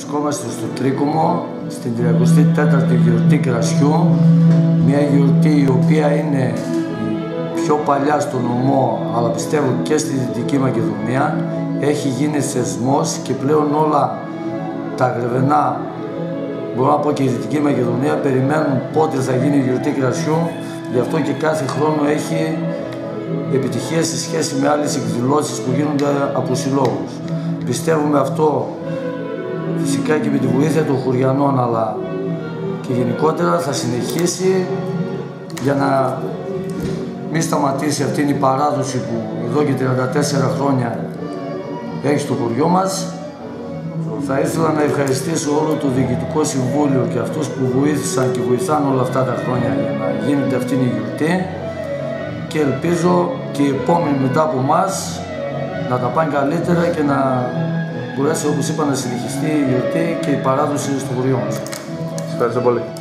Βρισκόμαστε στο Τρίκομο, στην 34η γιορτή Κρασιού, μια γιορτή η οποία είναι πιο παλιά στο νομό, αλλά πιστεύω και στη Δυτική Μακεδονία. Έχει γίνει σεσμός και πλέον όλα τα γρεβενά, μπορώ να πω και η Δυτική Μακεδονία, περιμένουν πότε θα γίνει η γιορτή Κρασιού. Γι' αυτό και κάθε χρόνο έχει επιτυχία σε σχέση με άλλες εκδηλώσεις που γίνονται από συλλόγους. Πιστεύουμε αυτό φυσικά και με τη βοήθεια των χωριανών αλλά και γενικότερα θα συνεχίσει για να μην σταματήσει αυτή η παράδοση που εδώ και 34 χρόνια έχει στο χωριό μας. Θα ήθελα να ευχαριστήσω όλο το Διοικητικό Συμβούλιο και αυτούς που βοήθησαν και βοηθάνε όλα αυτά τα χρόνια για να γίνεται αυτή η γιορτή και ελπίζω και οι επόμενοι μετά από εμά να τα πάνε καλύτερα και να μπορέσει όπως είπα να συνεχιστεί η γιορτή και η παράδοση στο χωριό μας. Ευχαριστώ πολύ.